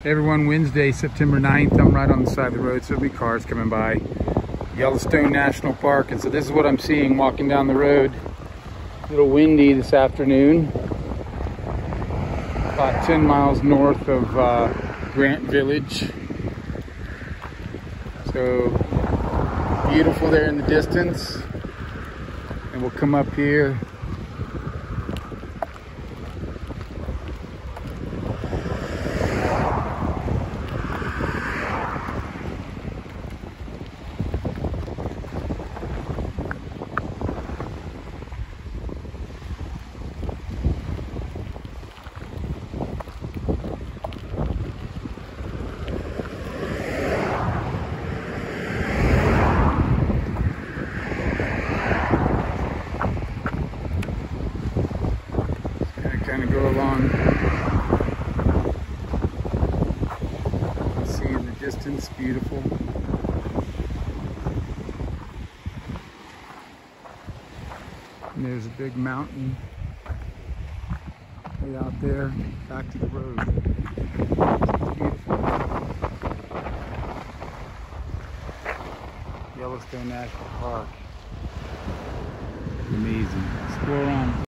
Hey everyone, Wednesday, September 9th. I'm right on the side of the road, so there'll be cars coming by. Yellowstone National Park, and so this is what I'm seeing walking down the road. A little windy this afternoon. About 10 miles north of uh, Grant Village. So beautiful there in the distance. And we'll come up here kind of go along. See in the distance, beautiful. And there's a big mountain way out there, back to the road. Yellowstone National Park. Amazing. Explore on.